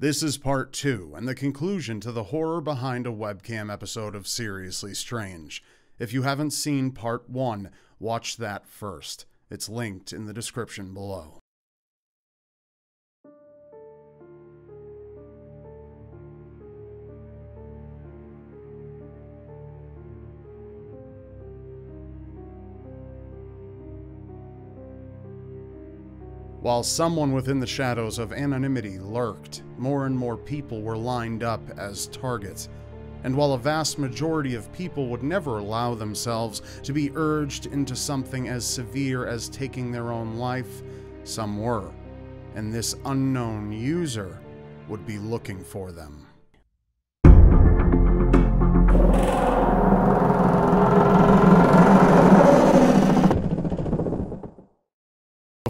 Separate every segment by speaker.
Speaker 1: This is part two and the conclusion to the horror behind a webcam episode of Seriously Strange. If you haven't seen part one, watch that first. It's linked in the description below. While someone within the shadows of anonymity lurked, more and more people were lined up as targets. And while a vast majority of people would never allow themselves to be urged into something as severe as taking their own life, some were. And this unknown user would be looking for them.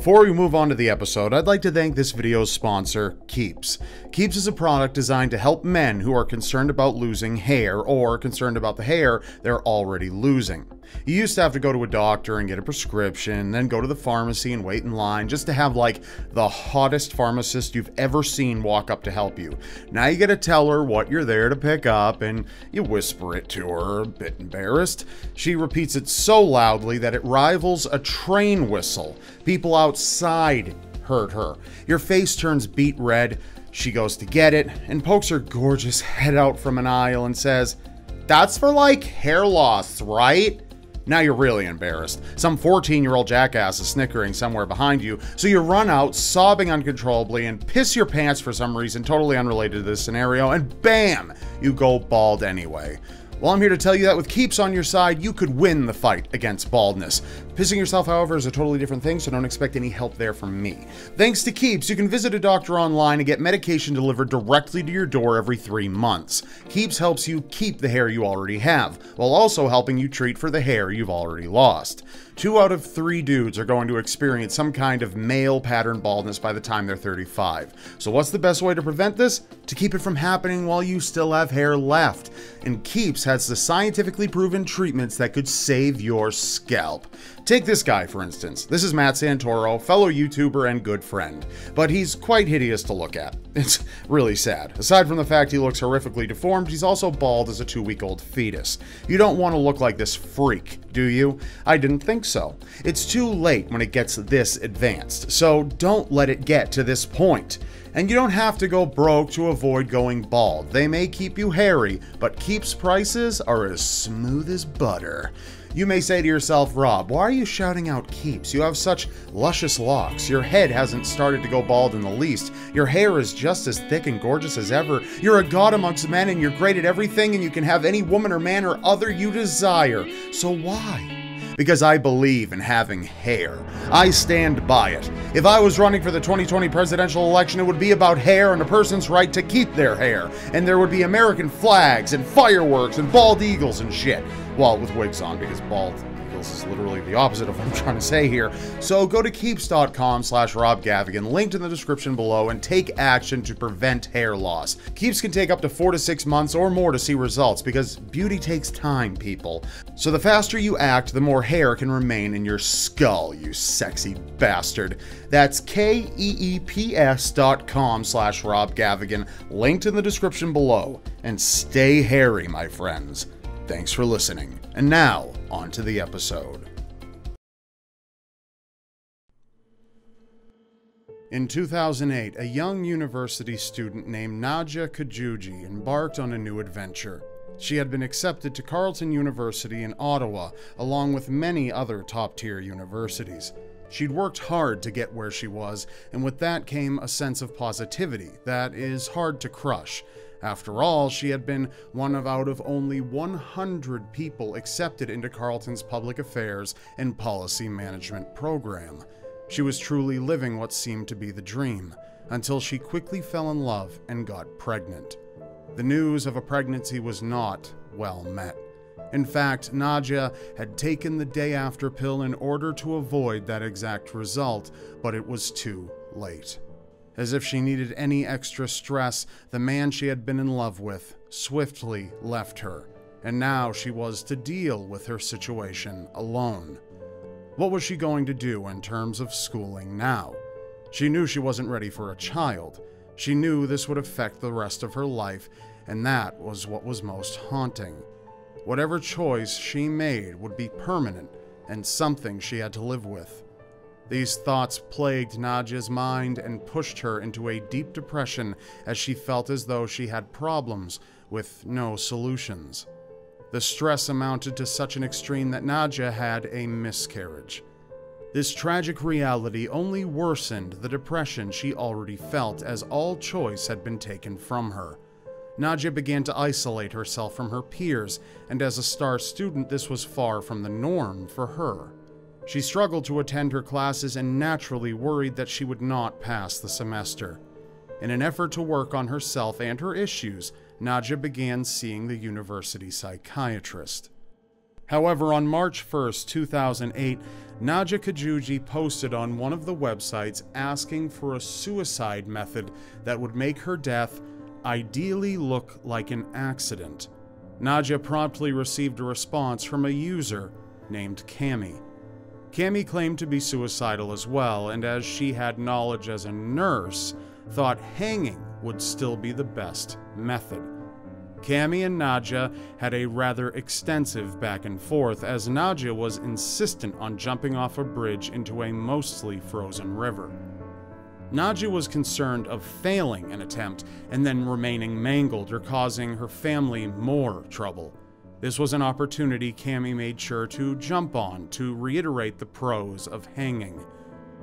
Speaker 1: Before we move on to the episode, I'd like to thank this video's sponsor, Keeps. Keeps is a product designed to help men who are concerned about losing hair or concerned about the hair they're already losing. You used to have to go to a doctor and get a prescription, then go to the pharmacy and wait in line just to have like the hottest pharmacist you've ever seen walk up to help you. Now you gotta tell her what you're there to pick up and you whisper it to her, a bit embarrassed. She repeats it so loudly that it rivals a train whistle. People outside heard her. Your face turns beet red. She goes to get it and pokes her gorgeous head out from an aisle and says, That's for like hair loss, right? Now you're really embarrassed. Some 14 year old jackass is snickering somewhere behind you, so you run out, sobbing uncontrollably, and piss your pants for some reason totally unrelated to this scenario, and bam! You go bald anyway. Well, I'm here to tell you that with Keeps on your side, you could win the fight against baldness. Pissing yourself, however, is a totally different thing, so don't expect any help there from me. Thanks to Keeps, you can visit a doctor online and get medication delivered directly to your door every three months. Keeps helps you keep the hair you already have, while also helping you treat for the hair you've already lost. Two out of three dudes are going to experience some kind of male pattern baldness by the time they're 35. So, what's the best way to prevent this? To keep it from happening while you still have hair left. And Keeps has the scientifically proven treatments that could save your scalp. Take this guy, for instance. This is Matt Santoro, fellow YouTuber and good friend, but he's quite hideous to look at. It's really sad. Aside from the fact he looks horrifically deformed, he's also bald as a two week old fetus. You don't want to look like this freak, do you? I didn't think so. It's too late when it gets this advanced, so don't let it get to this point. And you don't have to go broke to avoid going bald. They may keep you hairy, but Keeps prices are as smooth as butter. You may say to yourself, Rob, why are you shouting out keeps? You have such luscious locks. Your head hasn't started to go bald in the least. Your hair is just as thick and gorgeous as ever. You're a god amongst men and you're great at everything and you can have any woman or man or other you desire. So why? Because I believe in having hair. I stand by it. If I was running for the 2020 presidential election, it would be about hair and a person's right to keep their hair. And there would be American flags and fireworks and bald eagles and shit. Well, with wigs on, because bald eagles is literally the opposite of what I'm trying to say here. So go to keeps.com slash Rob Gavagan, linked in the description below, and take action to prevent hair loss. Keeps can take up to four to six months or more to see results because beauty takes time, people. So the faster you act, the more hair can remain in your skull, you sexy bastard. That's K-E-E-P-S dot com slash Rob Gavagan, linked in the description below. And stay hairy, my friends. Thanks for listening. And now, on to the episode. In 2008, a young university student named Nadia Kajouji embarked on a new adventure. She had been accepted to Carleton University in Ottawa, along with many other top tier universities. She'd worked hard to get where she was, and with that came a sense of positivity that is hard to crush. After all, she had been one of out of only 100 people accepted into Carleton's public affairs and policy management program. She was truly living what seemed to be the dream, until she quickly fell in love and got pregnant. The news of a pregnancy was not well met. In fact, Nadia had taken the day after pill in order to avoid that exact result, but it was too late. As if she needed any extra stress, the man she had been in love with swiftly left her, and now she was to deal with her situation alone. What was she going to do in terms of schooling now? She knew she wasn't ready for a child. She knew this would affect the rest of her life, and that was what was most haunting. Whatever choice she made would be permanent and something she had to live with. These thoughts plagued Nadia's mind and pushed her into a deep depression as she felt as though she had problems with no solutions. The stress amounted to such an extreme that Nadia had a miscarriage. This tragic reality only worsened the depression she already felt as all choice had been taken from her. Nadia began to isolate herself from her peers, and as a star student, this was far from the norm for her. She struggled to attend her classes and naturally worried that she would not pass the semester. In an effort to work on herself and her issues, Nadia began seeing the university psychiatrist. However, on March 1, 2008, Nadia Kajouji posted on one of the websites asking for a suicide method that would make her death ideally look like an accident. Nadia promptly received a response from a user named Cami. Cami claimed to be suicidal as well, and as she had knowledge as a nurse, thought hanging would still be the best method. Cami and Nadia had a rather extensive back and forth, as Nadia was insistent on jumping off a bridge into a mostly frozen river. Nadia was concerned of failing an attempt and then remaining mangled or causing her family more trouble. This was an opportunity Cami made sure to jump on to reiterate the pros of hanging.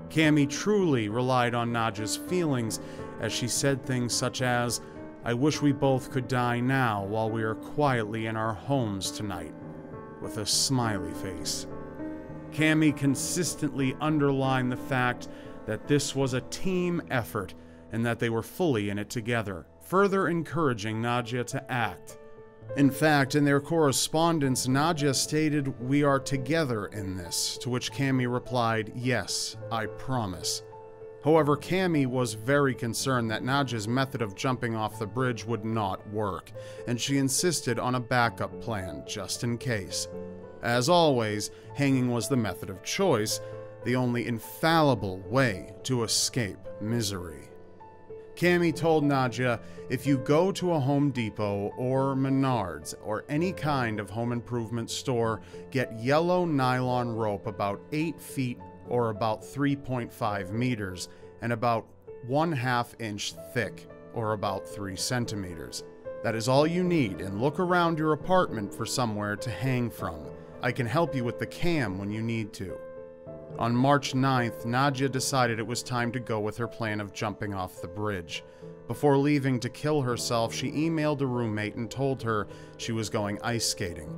Speaker 1: Cami truly relied on Nadia's feelings as she said things such as, I wish we both could die now while we are quietly in our homes tonight, with a smiley face. Cami consistently underlined the fact that this was a team effort and that they were fully in it together, further encouraging Nadia to act. In fact, in their correspondence, Nadia stated, We are together in this, to which Cami replied, Yes, I promise. However, Cami was very concerned that Nadia's method of jumping off the bridge would not work, and she insisted on a backup plan just in case. As always, hanging was the method of choice, the only infallible way to escape misery. Cami told Nadia, if you go to a Home Depot or Menards or any kind of home improvement store, get yellow nylon rope about 8 feet or about 3.5 meters and about 1 half inch thick or about 3 centimeters. That is all you need and look around your apartment for somewhere to hang from. I can help you with the cam when you need to. On March 9th, Nadia decided it was time to go with her plan of jumping off the bridge. Before leaving to kill herself, she emailed a roommate and told her she was going ice skating.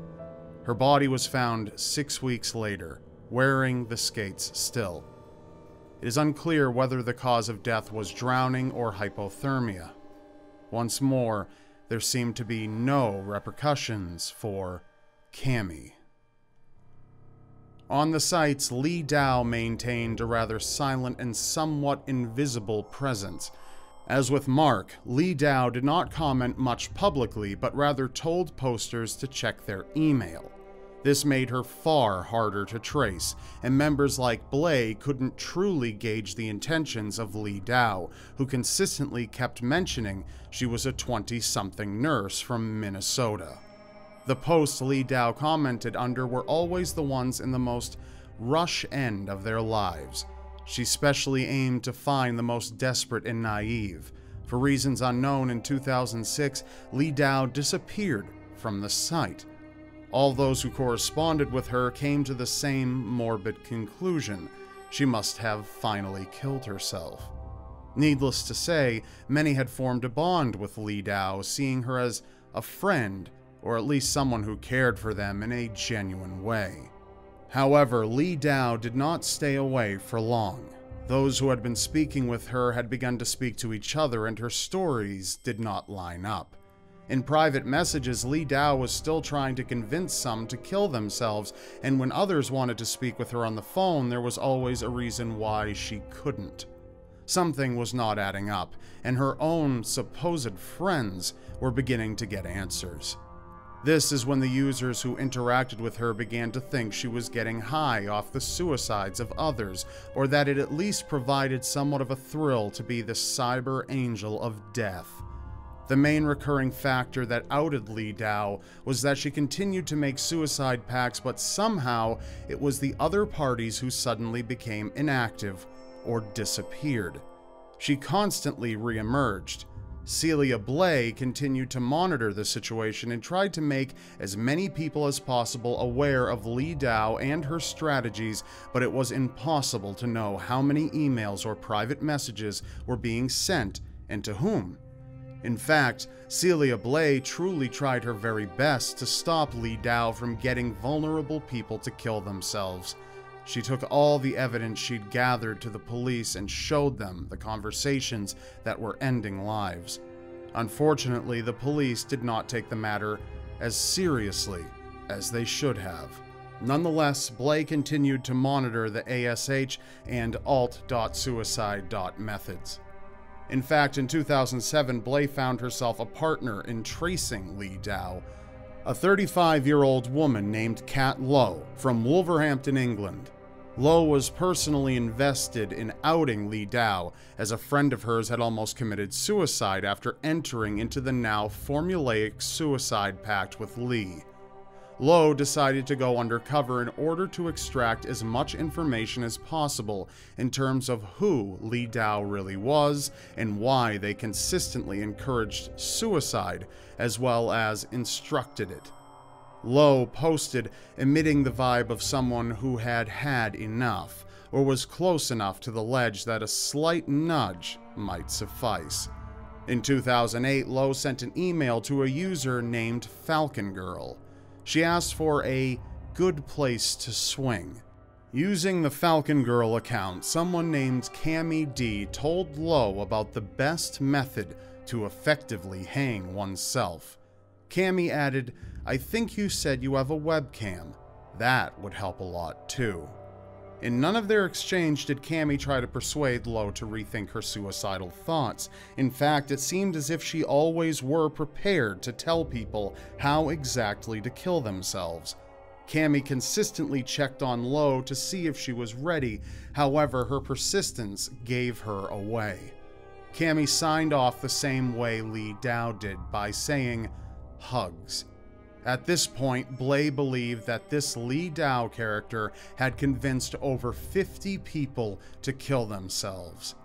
Speaker 1: Her body was found six weeks later, wearing the skates still. It is unclear whether the cause of death was drowning or hypothermia. Once more, there seemed to be no repercussions for Cami. On the sites, Li Dao maintained a rather silent and somewhat invisible presence. As with Mark, Li Dao did not comment much publicly, but rather told posters to check their email. This made her far harder to trace, and members like Blay couldn't truly gauge the intentions of Li Dao, who consistently kept mentioning she was a 20 something nurse from Minnesota. The posts Li Dao commented under were always the ones in the most rush end of their lives. She specially aimed to find the most desperate and naive. For reasons unknown in 2006, Li Dao disappeared from the site. All those who corresponded with her came to the same morbid conclusion. She must have finally killed herself. Needless to say, many had formed a bond with Li Dao, seeing her as a friend or at least someone who cared for them in a genuine way. However, Li Dao did not stay away for long. Those who had been speaking with her had begun to speak to each other, and her stories did not line up. In private messages, Li Dao was still trying to convince some to kill themselves, and when others wanted to speak with her on the phone, there was always a reason why she couldn't. Something was not adding up, and her own supposed friends were beginning to get answers. This is when the users who interacted with her began to think she was getting high off the suicides of others, or that it at least provided somewhat of a thrill to be the cyber angel of death. The main recurring factor that outed Li Dao was that she continued to make suicide pacts, but somehow it was the other parties who suddenly became inactive or disappeared. She constantly re-emerged, Celia Blay continued to monitor the situation and tried to make as many people as possible aware of Li Dao and her strategies, but it was impossible to know how many emails or private messages were being sent and to whom. In fact, Celia Blay truly tried her very best to stop Li Dao from getting vulnerable people to kill themselves. She took all the evidence she'd gathered to the police and showed them the conversations that were ending lives. Unfortunately, the police did not take the matter as seriously as they should have. Nonetheless, Blay continued to monitor the ASH and alt.suicide methods. In fact, in 2007, Blay found herself a partner in tracing Li Dao, a 35 year old woman named Kat Lowe from Wolverhampton, England. Lowe was personally invested in outing Li Dao, as a friend of hers had almost committed suicide after entering into the now formulaic suicide pact with Li. Lowe decided to go undercover in order to extract as much information as possible in terms of who Li Dao really was and why they consistently encouraged suicide as well as instructed it. Lowe posted, emitting the vibe of someone who had had enough, or was close enough to the ledge that a slight nudge might suffice. In 2008, Lowe sent an email to a user named Falcon Girl. She asked for a good place to swing. Using the Falcon Girl account, someone named Cami D told Lowe about the best method to effectively hang oneself. Cami added, I think you said you have a webcam. That would help a lot too. In none of their exchange did Cami try to persuade Lowe to rethink her suicidal thoughts. In fact, it seemed as if she always were prepared to tell people how exactly to kill themselves. Cami consistently checked on Lowe to see if she was ready, however, her persistence gave her away. Cami signed off the same way Li Dao did by saying, hugs. At this point, Blay believed that this Li Dao character had convinced over 50 people to kill themselves.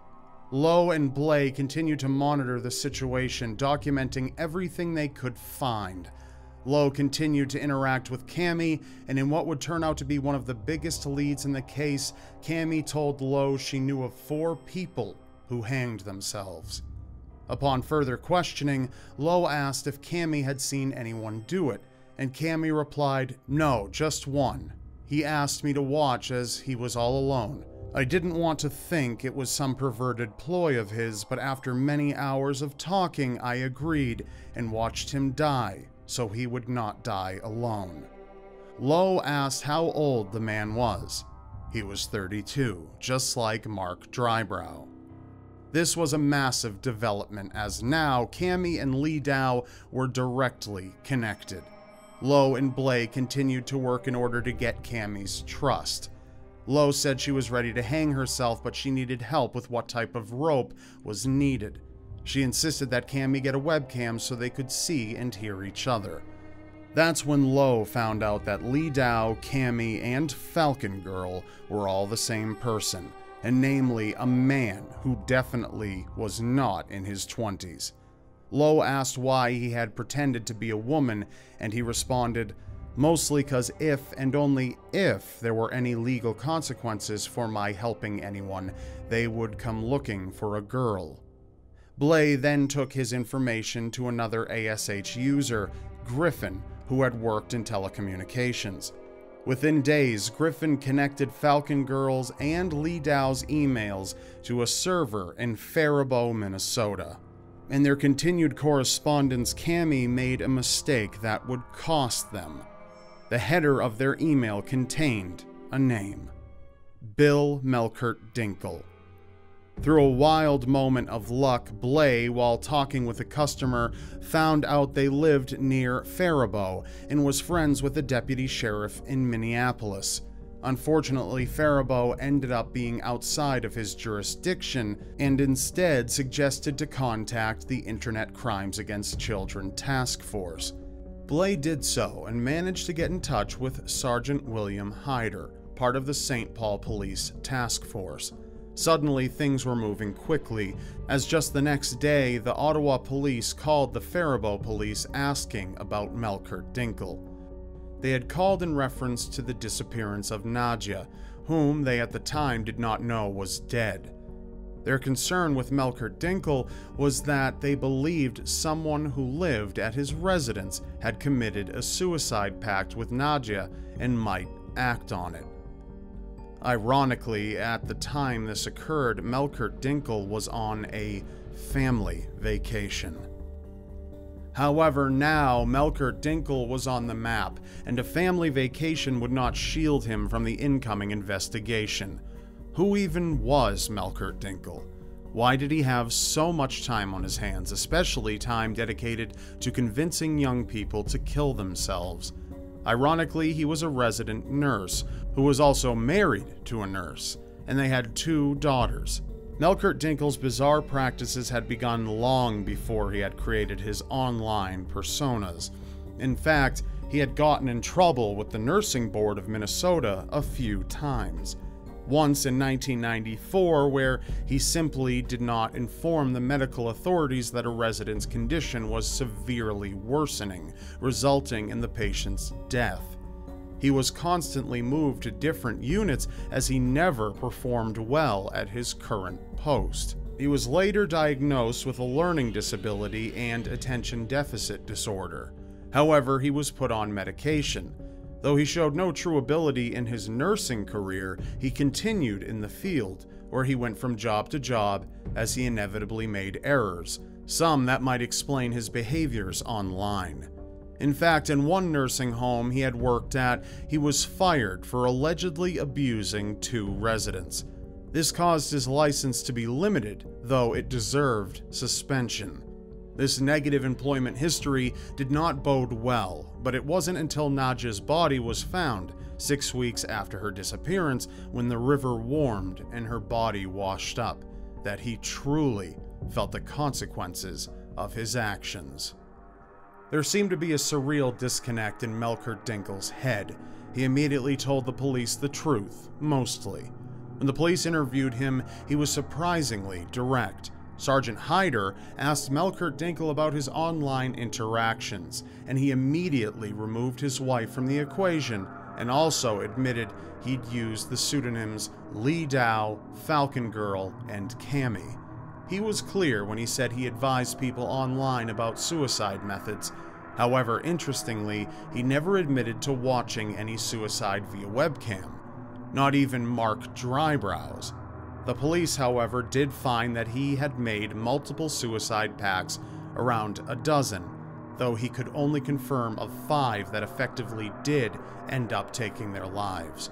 Speaker 1: Lowe and Blay continued to monitor the situation, documenting everything they could find. Lowe continued to interact with Cami, and in what would turn out to be one of the biggest leads in the case, Cami told Lowe she knew of four people who hanged themselves. Upon further questioning, Lowe asked if Cami had seen anyone do it, and Cami replied, No, just one. He asked me to watch as he was all alone. I didn't want to think it was some perverted ploy of his, but after many hours of talking, I agreed and watched him die so he would not die alone. Lowe asked how old the man was. He was 32, just like Mark Drybrough. This was a massive development as now Cami and Li Dao were directly connected. Lowe and Blay continued to work in order to get Cami's trust. Lowe said she was ready to hang herself, but she needed help with what type of rope was needed. She insisted that Cami get a webcam so they could see and hear each other. That's when Lowe found out that Li Dao, Cami, and Falcon Girl were all the same person, and namely a man who definitely was not in his 20s. Lowe asked why he had pretended to be a woman, and he responded, mostly because if and only if there were any legal consequences for my helping anyone, they would come looking for a girl. Blay then took his information to another ASH user, Griffin, who had worked in telecommunications. Within days, Griffin connected Falcon Girls and Li Dao's emails to a server in Faribault, Minnesota. In their continued correspondence, Cami made a mistake that would cost them. The header of their email contained a name Bill Melchert-Dinkel. Through a wild moment of luck, Blay, while talking with a customer, found out they lived near Faribault and was friends with a deputy sheriff in Minneapolis. Unfortunately, Faribault ended up being outside of his jurisdiction and instead suggested to contact the Internet Crimes Against Children Task Force. Blay did so and managed to get in touch with Sergeant William Hyder, part of the St. Paul Police Task Force. Suddenly, things were moving quickly, as just the next day, the Ottawa police called the Faribault police asking about Melchert-Dinkel. They had called in reference to the disappearance of Nadia, whom they at the time did not know was dead. Their concern with Melchert-Dinkel was that they believed someone who lived at his residence had committed a suicide pact with Nadia and might act on it. Ironically, at the time this occurred, Melchert-Dinkel was on a family vacation. However, now Melchert-Dinkel was on the map, and a family vacation would not shield him from the incoming investigation. Who even was Melchert-Dinkel? Why did he have so much time on his hands, especially time dedicated to convincing young people to kill themselves? Ironically, he was a resident nurse who was also married to a nurse, and they had two daughters. Melchert-Dinkel's bizarre practices had begun long before he had created his online personas. In fact, he had gotten in trouble with the Nursing Board of Minnesota a few times. Once in 1994, where he simply did not inform the medical authorities that a resident's condition was severely worsening, resulting in the patient's death. He was constantly moved to different units as he never performed well at his current post. He was later diagnosed with a learning disability and attention deficit disorder. However, he was put on medication. Though he showed no true ability in his nursing career, he continued in the field, where he went from job to job as he inevitably made errors, some that might explain his behaviors online. In fact, in one nursing home he had worked at, he was fired for allegedly abusing two residents. This caused his license to be limited, though it deserved suspension. This negative employment history did not bode well, but it wasn't until Nadia's body was found, six weeks after her disappearance, when the river warmed and her body washed up, that he truly felt the consequences of his actions. There seemed to be a surreal disconnect in Melchert-Dinkel's head. He immediately told the police the truth, mostly. When the police interviewed him, he was surprisingly direct. Sergeant Hyder asked Melchert-Dinkel about his online interactions, and he immediately removed his wife from the equation and also admitted he'd used the pseudonyms Li Dao, Falcon Girl, and Cami. He was clear when he said he advised people online about suicide methods. However, interestingly, he never admitted to watching any suicide via webcam, not even Mark Drybrough's. The police, however, did find that he had made multiple suicide pacts, around a dozen, though he could only confirm of five that effectively did end up taking their lives.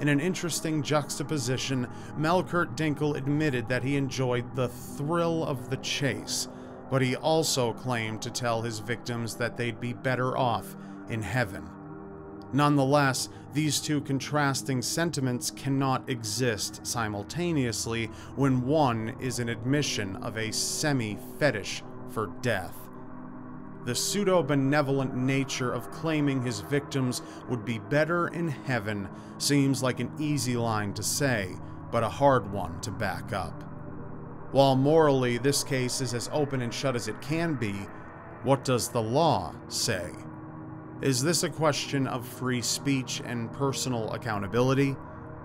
Speaker 1: In an interesting juxtaposition, Melchert-Dinkel admitted that he enjoyed the thrill of the chase, but he also claimed to tell his victims that they'd be better off in heaven. Nonetheless, these two contrasting sentiments cannot exist simultaneously when one is an admission of a semi fetish for death. The pseudo benevolent nature of claiming his victims would be better in heaven seems like an easy line to say, but a hard one to back up. While morally this case is as open and shut as it can be, what does the law say? Is this a question of free speech and personal accountability?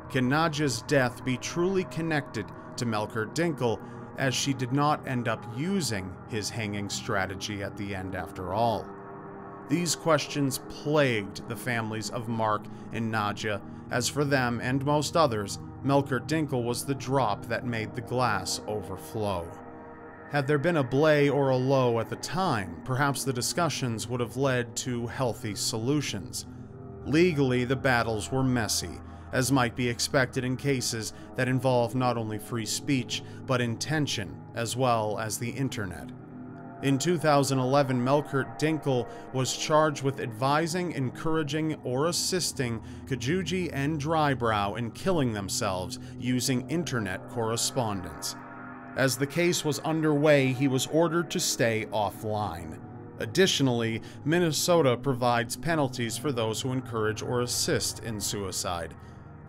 Speaker 1: Can Nadia's death be truly connected to Melchert-Dinkel as she did not end up using his hanging strategy at the end after all. These questions plagued the families of Mark and Nadia, as for them and most others, Melchert-Dinkel was the drop that made the glass overflow. Had there been a Blay or a Lowe at the time, perhaps the discussions would have led to healthy solutions. Legally, the battles were messy, as might be expected in cases that involve not only free speech, but intention, as well as the internet. In 2011, Melchert-Dinkel was charged with advising, encouraging, or assisting Kajouji and Drybrough in killing themselves using internet correspondence. As the case was underway, he was ordered to stay offline. Additionally, Minnesota provides penalties for those who encourage or assist in suicide.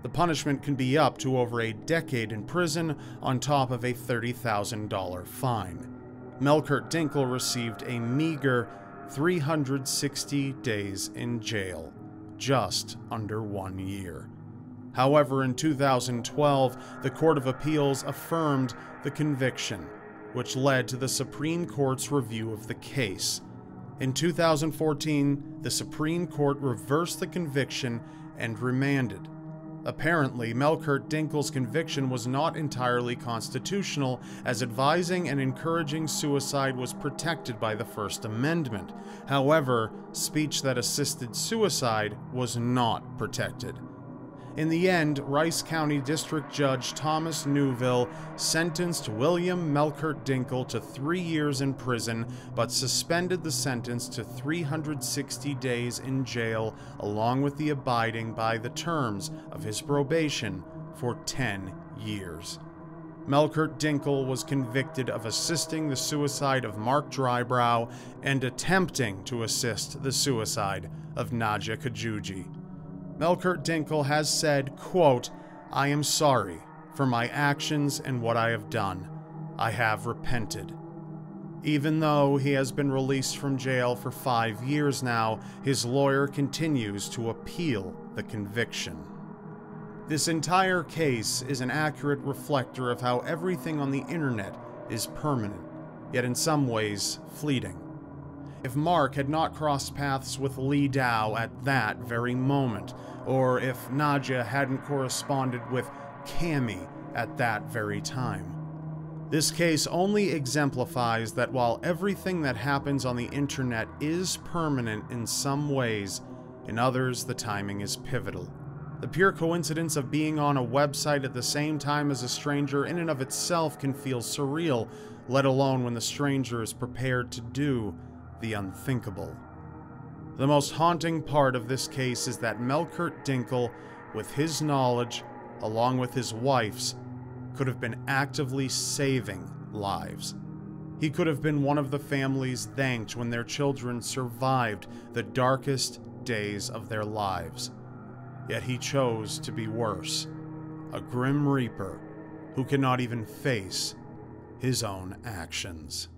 Speaker 1: The punishment can be up to over a decade in prison on top of a $30,000 fine. Melchert-Dinkel received a meager 360 days in jail, just under one year. However, in 2012, the Court of Appeals affirmed the conviction, which led to the Supreme Court's review of the case. In 2014, the Supreme Court reversed the conviction and remanded Apparently, Melchert-Dinkel's conviction was not entirely constitutional, as advising and encouraging suicide was protected by the First Amendment. However, speech that assisted suicide was not protected. In the end, Rice County District Judge Thomas Newville sentenced William Melchert-Dinkel to three years in prison, but suspended the sentence to 360 days in jail, along with the abiding by the terms of his probation for 10 years. Melchert-Dinkel was convicted of assisting the suicide of Mark Drybrough and attempting to assist the suicide of Nadia Kajouji. Melchert-Dinkel has said, quote, I am sorry for my actions and what I have done. I have repented. Even though he has been released from jail for five years now, his lawyer continues to appeal the conviction. This entire case is an accurate reflector of how everything on the internet is permanent, yet in some ways fleeting. If Mark had not crossed paths with Li Dao at that very moment, or if Nadia hadn't corresponded with Cami at that very time. This case only exemplifies that while everything that happens on the internet is permanent in some ways, in others the timing is pivotal. The pure coincidence of being on a website at the same time as a stranger in and of itself can feel surreal, let alone when the stranger is prepared to do the unthinkable. The most haunting part of this case is that Melchert-Dinkel, with his knowledge, along with his wife's, could have been actively saving lives. He could have been one of the families thanked when their children survived the darkest days of their lives. Yet he chose to be worse, a grim reaper who cannot even face his own actions.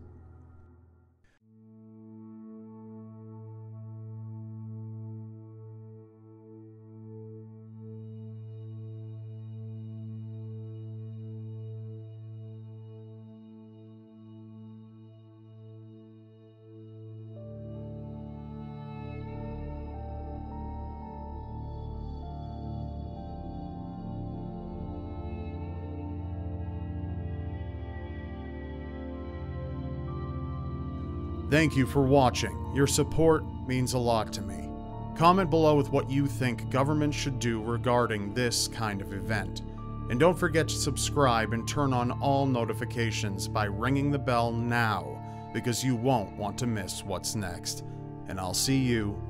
Speaker 1: Thank you for watching. Your support means a lot to me. Comment below with what you think government should do regarding this kind of event. And don't forget to subscribe and turn on all notifications by ringing the bell now, because you won't want to miss what's next. And I'll see you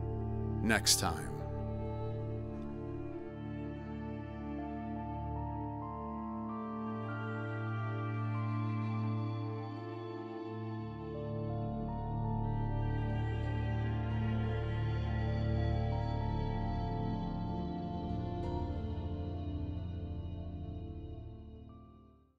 Speaker 1: next time.